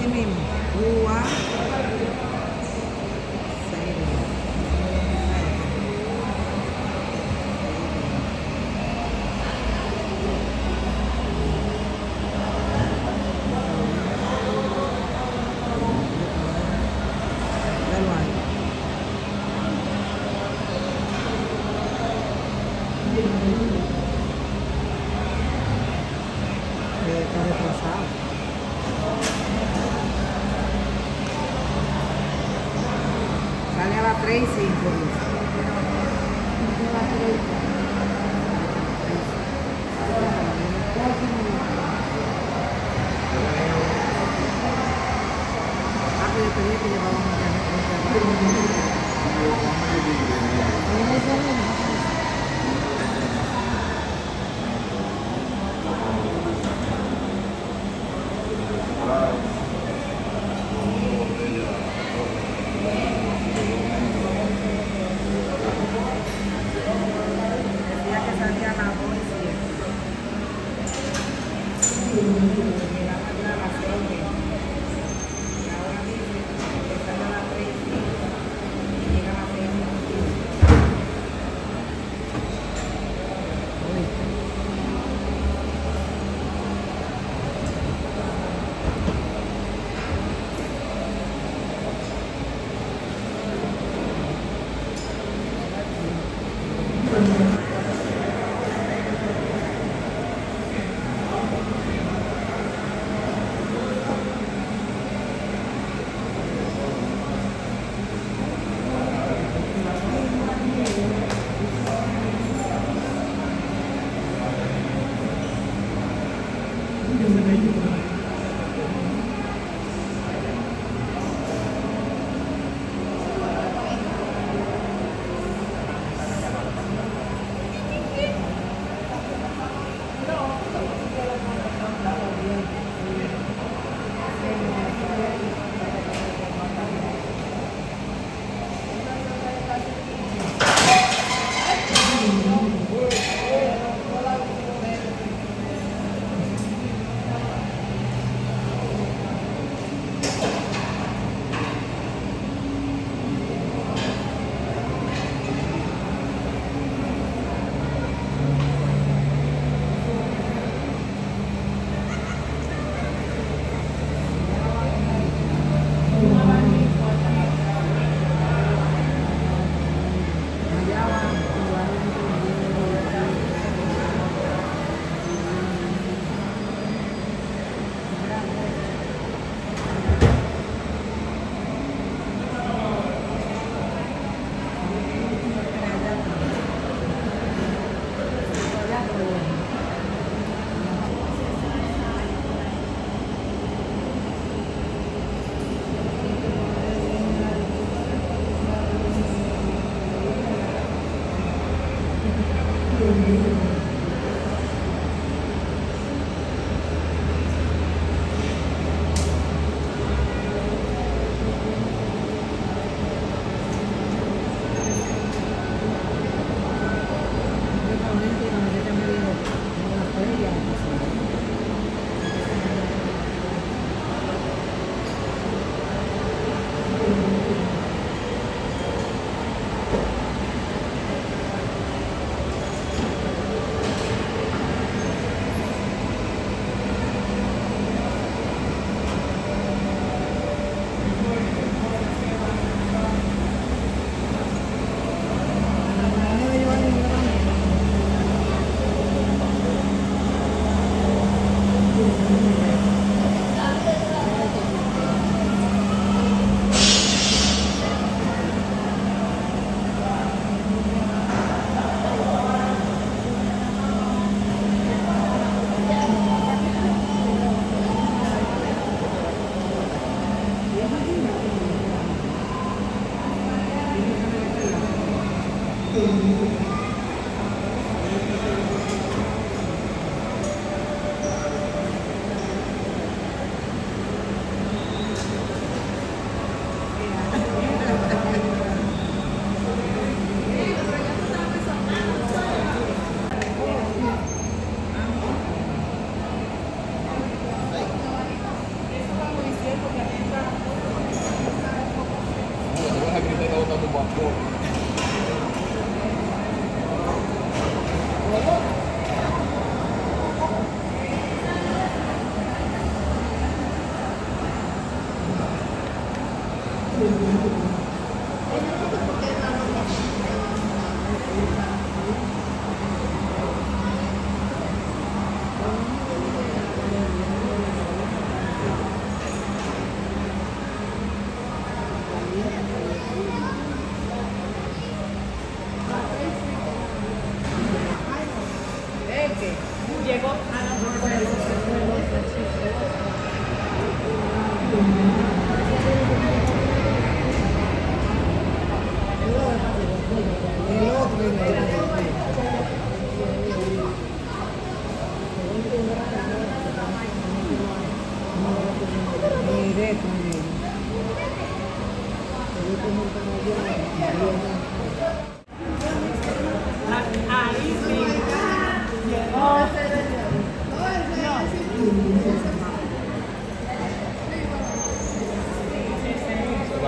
assim mesmo. crazy. Habilitar a Llegó a la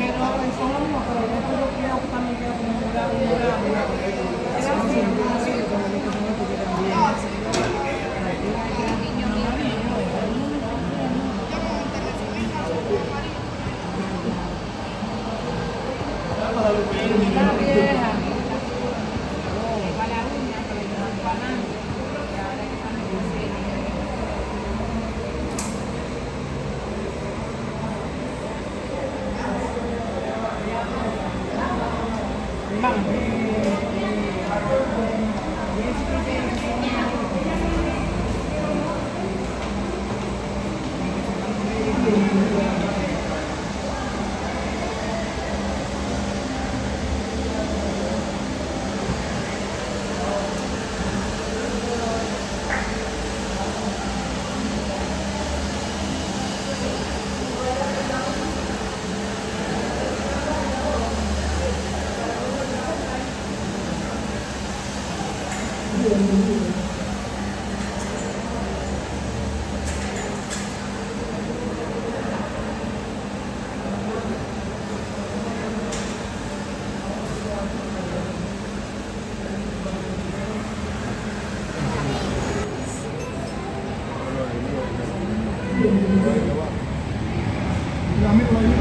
Pero es que. まあ Damit man